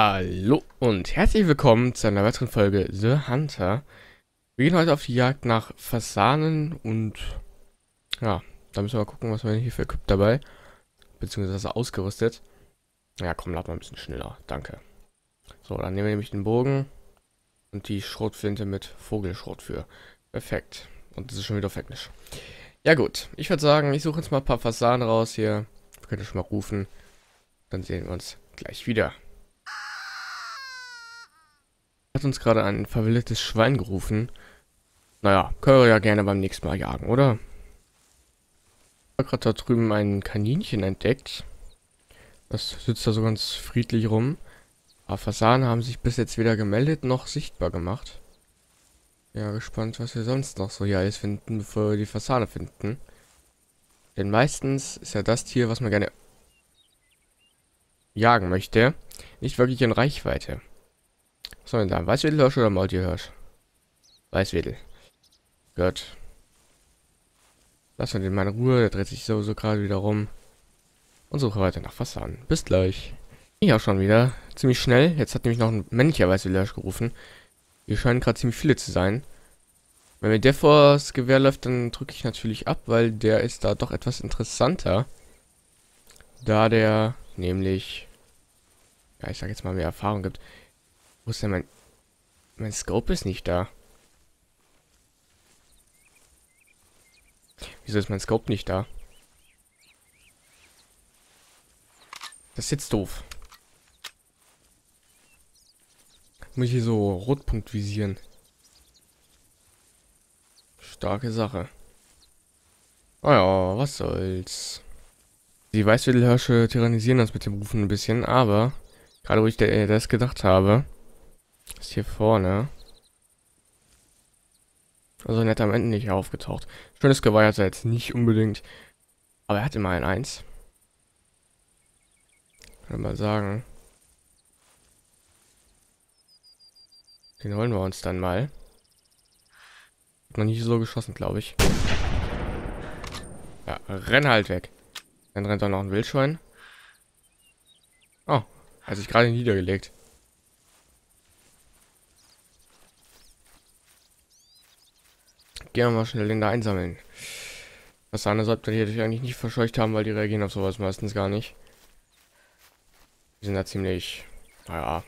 Hallo und herzlich willkommen zu einer weiteren Folge The Hunter. Wir gehen heute auf die Jagd nach Fasanen und ja, da müssen wir mal gucken, was wir hier für Equip dabei, beziehungsweise ausgerüstet. Ja, komm, lad mal ein bisschen schneller, danke. So, dann nehmen wir nämlich den Bogen und die Schrotflinte mit Vogelschrot für. Perfekt. Und das ist schon wieder auf Englisch. Ja gut, ich würde sagen, ich suche jetzt mal ein paar Fasanen raus hier. Wir können schon mal rufen. Dann sehen wir uns gleich wieder hat uns gerade ein verwildertes Schwein gerufen. Naja, können wir ja gerne beim nächsten Mal jagen, oder? Ich habe gerade da drüben ein Kaninchen entdeckt. Das sitzt da so ganz friedlich rum. Aber Fasanen haben sich bis jetzt weder gemeldet noch sichtbar gemacht. Ja, gespannt, was wir sonst noch so hier alles finden, bevor wir die Fasane finden. Denn meistens ist ja das Tier, was man gerne jagen möchte, nicht wirklich in Reichweite. Was soll denn da? Weißwedelhirsch oder Maultierhirsch? Weißwedel. Gut. Lass den mal in Ruhe. Der dreht sich sowieso gerade wieder rum. Und suche weiter nach Fassaden. Bis gleich. Ich auch schon wieder. Ziemlich schnell. Jetzt hat nämlich noch ein männlicher Weißwedelhirsch gerufen. Hier scheinen gerade ziemlich viele zu sein. Wenn mir der vor das Gewehr läuft, dann drücke ich natürlich ab, weil der ist da doch etwas interessanter. Da der nämlich, ja, ich sag jetzt mal, mehr Erfahrung gibt. Wo ist denn mein... Mein Scope ist nicht da. Wieso ist mein Scope nicht da? Das ist jetzt doof. Muss ich hier so Rotpunkt visieren. Starke Sache. Oh ja, was soll's. Die Weißwedelhirsche tyrannisieren uns mit dem Rufen ein bisschen, aber gerade wo ich das gedacht habe, ist hier vorne. Also nett am Ende nicht aufgetaucht. Schönes Geweih hat er jetzt nicht unbedingt. Aber er hat immer ein Eins. Kann mal sagen. Den holen wir uns dann mal. Noch nicht so geschossen, glaube ich. Ja, renn halt weg. Dann rennt da noch ein Wildschwein. Oh, hat sich gerade niedergelegt. Gehen wir mal schnell den da einsammeln. Was andere sollte die eigentlich nicht verscheucht haben, weil die reagieren auf sowas meistens gar nicht. Die sind da ziemlich, naja,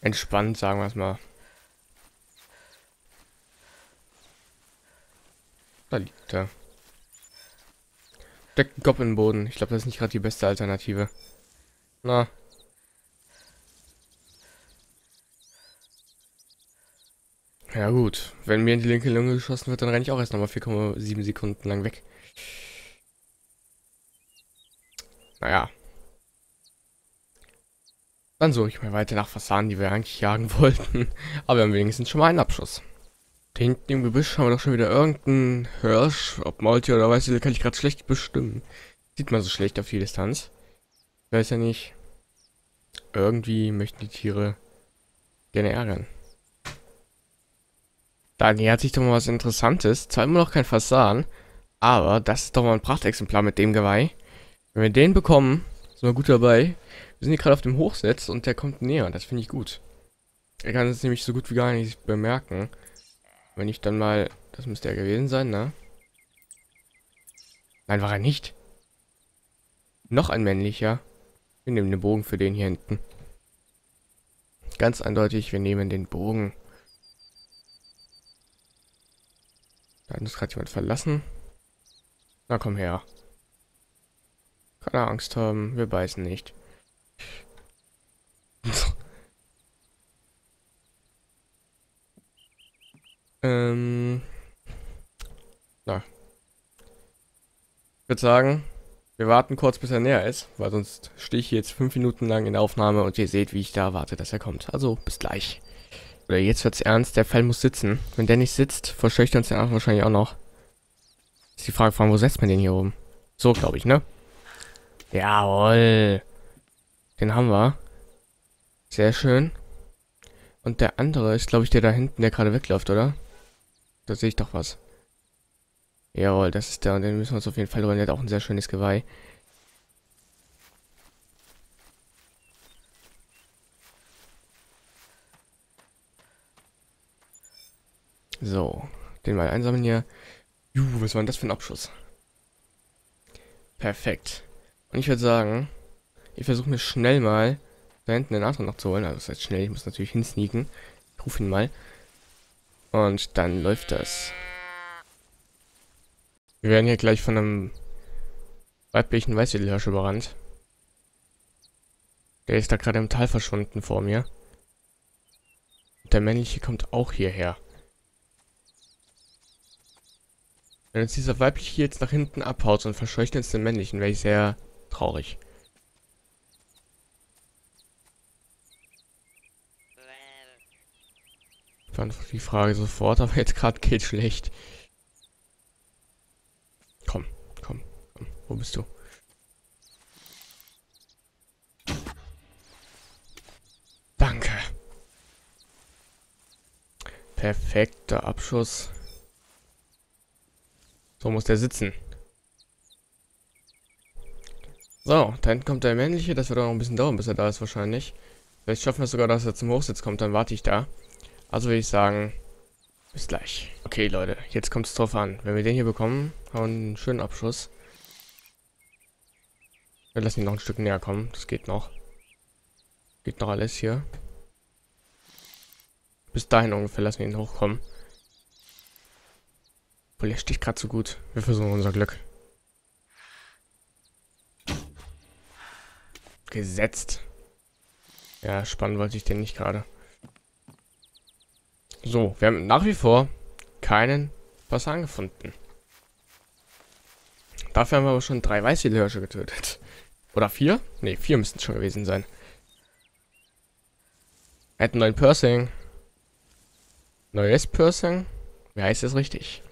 entspannt, sagen wir es mal. Da liegt er. Deckt Kopf in den Boden. Ich glaube, das ist nicht gerade die beste Alternative. Na, Ja gut, wenn mir in die linke Lunge geschossen wird, dann renne ich auch erst nochmal 4,7 Sekunden lang weg. Naja. Dann suche ich mal weiter nach Fassaden, die wir eigentlich jagen wollten. Aber wir haben wenigstens schon mal einen Abschuss. Hinten im Gebüsch haben wir doch schon wieder irgendeinen Hirsch, ob Maultier oder weiß ich, kann ich gerade schlecht bestimmen. Sieht man so schlecht auf die Distanz. Ich weiß ja nicht. Irgendwie möchten die Tiere gerne ärgern. Da nähert sich doch mal was Interessantes. Zwar immer noch kein Fasan, aber das ist doch mal ein Prachtexemplar mit dem Geweih. Wenn wir den bekommen, sind wir gut dabei. Wir sind hier gerade auf dem Hochsitz und der kommt näher. Das finde ich gut. Er kann es nämlich so gut wie gar nicht bemerken. Wenn ich dann mal... Das müsste er gewesen sein, ne? Nein, war er nicht. Noch ein männlicher. Wir nehmen den Bogen für den hier hinten. Ganz eindeutig, wir nehmen den Bogen. Da ist gerade jemand verlassen. Na komm her. Keine Angst haben, wir beißen nicht. ähm. Na. Ich würde sagen, wir warten kurz, bis er näher ist, weil sonst stehe ich jetzt fünf Minuten lang in der Aufnahme und ihr seht, wie ich da warte, dass er kommt. Also, bis gleich. Oder jetzt wird's ernst, der Fall muss sitzen. Wenn der nicht sitzt, verschlechtert uns der wahrscheinlich auch noch. Ist die Frage, von wo setzt man den hier oben? So, glaube ich, ne? Jawohl. Den haben wir. Sehr schön. Und der andere ist, glaube ich, der da hinten, der gerade wegläuft, oder? Da sehe ich doch was. Jawohl, das ist der. Und den müssen wir uns auf jeden Fall holen. Der hat auch ein sehr schönes Geweih. So, den mal einsammeln hier. Juh, was war denn das für ein Abschuss? Perfekt. Und ich würde sagen, ich versuche mir schnell mal da hinten den anderen noch zu holen. Also das heißt schnell, ich muss natürlich hinsneaken. Ich rufe ihn mal. Und dann läuft das. Wir werden hier gleich von einem weiblichen Weißwildhirsch überrannt. Der ist da gerade im Tal verschwunden vor mir. Der männliche kommt auch hierher. Wenn jetzt dieser weibliche jetzt nach hinten abhaut und verscheucht jetzt den männlichen, wäre ich sehr traurig. Beantworte die Frage sofort, aber jetzt gerade geht schlecht. Komm, komm, komm. Wo bist du? Danke. Perfekter Abschuss. Muss der sitzen. So, da hinten kommt der männliche. Das wird auch noch ein bisschen dauern, bis er da ist wahrscheinlich. Vielleicht schaffen wir es sogar, dass er zum Hochsitz kommt. Dann warte ich da. Also würde ich sagen, bis gleich. Okay, Leute, jetzt kommt es drauf an. Wenn wir den hier bekommen, haben wir einen schönen Abschuss. Wir lassen ihn noch ein Stück näher kommen. Das geht noch. Geht noch alles hier. Bis dahin ungefähr lassen wir ihn hochkommen. Obwohl, er sticht gerade so gut. Wir versuchen unser Glück. Gesetzt. Ja, spannend wollte ich den nicht gerade. So, wir haben nach wie vor keinen Passan gefunden. Dafür haben wir aber schon drei Weißwildhirsche getötet. Oder vier? Ne, vier müssten schon gewesen sein. Einen neuen Pursing. Neues Pursing? Wie heißt es richtig?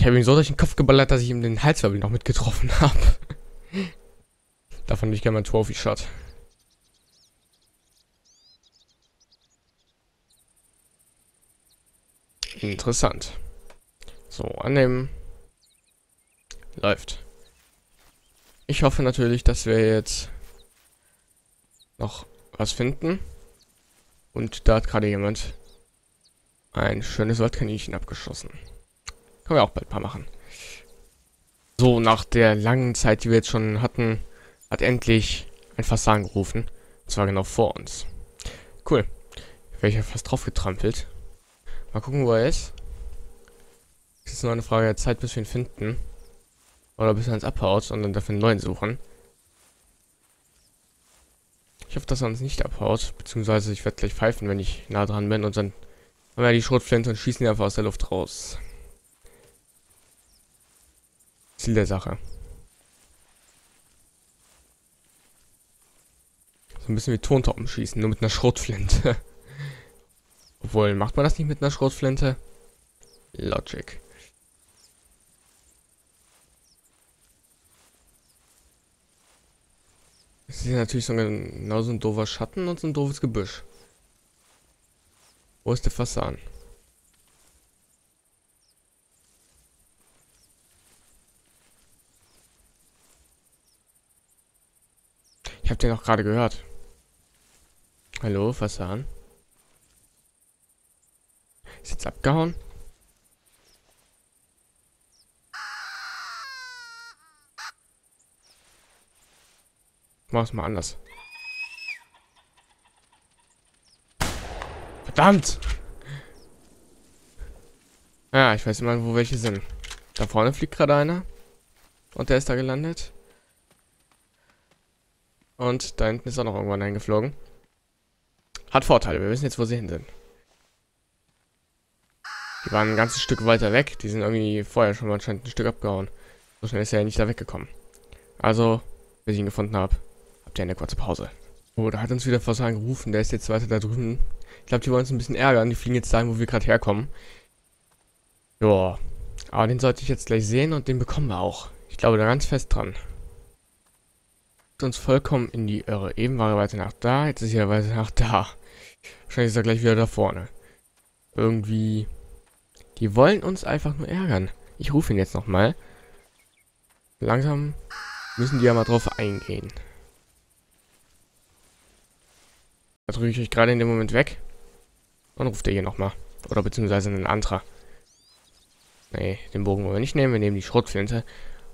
Ich habe ihn so durch den Kopf geballert, dass ich ihm den Halswirbel noch mitgetroffen habe. Davon nicht gerne mein Trophy-Shot. Interessant. So, annehmen. Läuft. Ich hoffe natürlich, dass wir jetzt noch was finden. Und da hat gerade jemand ein schönes Waldkaninchen abgeschossen. Können wir auch bald mal machen. So, nach der langen Zeit, die wir jetzt schon hatten, hat endlich ein Fasan gerufen. Und zwar genau vor uns. Cool. Wäre ich ja fast drauf getrampelt. Mal gucken, wo er ist. Es ist nur eine Frage der Zeit, bis wir ihn finden. Oder bis er uns abhaut und dann dafür einen neuen suchen. Ich hoffe, dass er uns nicht abhaut. Beziehungsweise ich werde gleich pfeifen, wenn ich nah dran bin. Und dann haben wir die Schrotflinte und schießen ihn einfach aus der Luft raus. Ziel der Sache. So ein bisschen wie Tontauben schießen, nur mit einer Schrotflinte. Obwohl, macht man das nicht mit einer Schrotflinte? Logic. Es ist natürlich so ein, genau so ein doofer Schatten und so ein doofes Gebüsch. Wo ist der Fassan? Ich habe den auch gerade gehört. Hallo, Fassan? Ist jetzt abgehauen? Mach's mal anders. Verdammt! Ja, ich weiß immer, wo welche sind. Da vorne fliegt gerade einer. Und der ist da gelandet. Und da hinten ist auch noch irgendwann eingeflogen. Hat Vorteile, wir wissen jetzt, wo sie hin sind. Die waren ein ganzes Stück weiter weg. Die sind irgendwie vorher schon anscheinend ein Stück abgehauen. So schnell ist er ja nicht da weggekommen. Also, bis ich ihn gefunden habe, habt ihr eine kurze Pause. Oh, da hat uns wieder Versagen gerufen. Der ist jetzt weiter da drüben. Ich glaube, die wollen uns ein bisschen ärgern. Die fliegen jetzt dahin, wo wir gerade herkommen. Ja. Aber den sollte ich jetzt gleich sehen und den bekommen wir auch. Ich glaube da ganz fest dran uns vollkommen in die Irre. Eben war er weiter nach da, jetzt ist er weiter nach da. Wahrscheinlich ist er gleich wieder da vorne. Irgendwie... Die wollen uns einfach nur ärgern. Ich rufe ihn jetzt nochmal. Langsam müssen die ja mal drauf eingehen. Da drücke ich euch gerade in dem Moment weg. Und ruft er hier nochmal. Oder beziehungsweise einen anderer. Nee, den Bogen wollen wir nicht nehmen. Wir nehmen die Schrotflinte.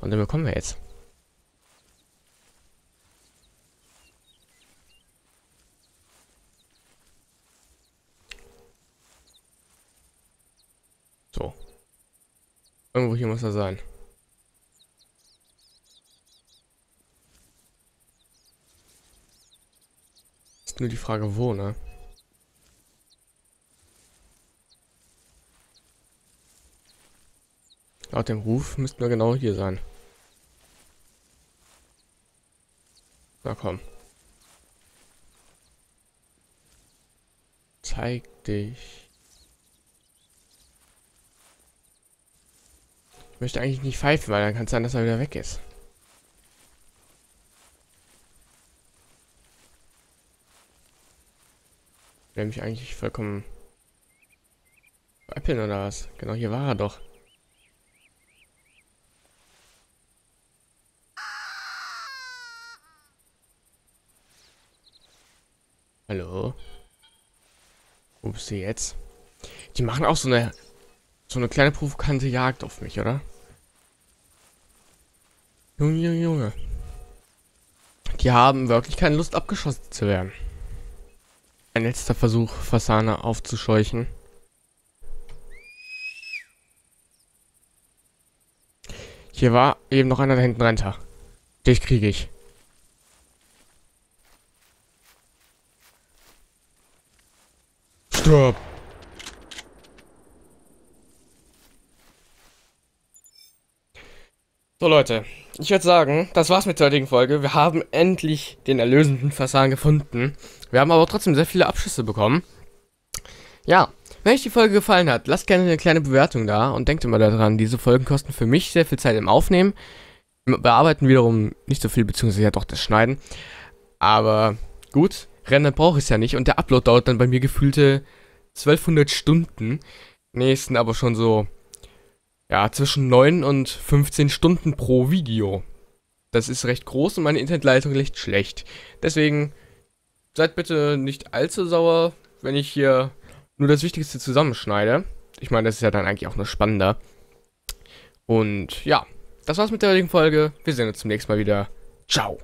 Und dann bekommen wir jetzt. So. Irgendwo hier muss er sein. Ist nur die Frage, wo, ne? Laut dem Ruf müssten wir genau hier sein. Na komm. Zeig dich. Ich möchte eigentlich nicht pfeifen, weil dann kann es sein, dass er wieder weg ist. Nämlich eigentlich vollkommen veräppeln oder was? Genau, hier war er doch. Hallo? Wo bist du jetzt? Die machen auch so eine so eine kleine provokante Jagd auf mich, oder? Junge, Junge, Junge. Die haben wirklich keine Lust, abgeschossen zu werden. Ein letzter Versuch, Fasane aufzuscheuchen. Hier war eben noch einer da hinten runter. Dich kriege ich. Stop. So Leute, ich würde sagen, das war's mit der heutigen Folge. Wir haben endlich den erlösenden Fassan gefunden. Wir haben aber trotzdem sehr viele Abschüsse bekommen. Ja, wenn euch die Folge gefallen hat, lasst gerne eine kleine Bewertung da und denkt immer daran, diese Folgen kosten für mich sehr viel Zeit im Aufnehmen. Im Bearbeiten wiederum nicht so viel, beziehungsweise ja doch das Schneiden. Aber gut, Rennen brauche ich ja nicht und der Upload dauert dann bei mir gefühlte 1200 Stunden. Nächsten aber schon so, ja, zwischen 9 und 15 Stunden pro Video. Das ist recht groß und meine Internetleitung recht schlecht. Deswegen seid bitte nicht allzu sauer, wenn ich hier nur das Wichtigste zusammenschneide. Ich meine, das ist ja dann eigentlich auch nur spannender. Und ja, das war's mit der heutigen Folge. Wir sehen uns zum nächsten Mal wieder. Ciao.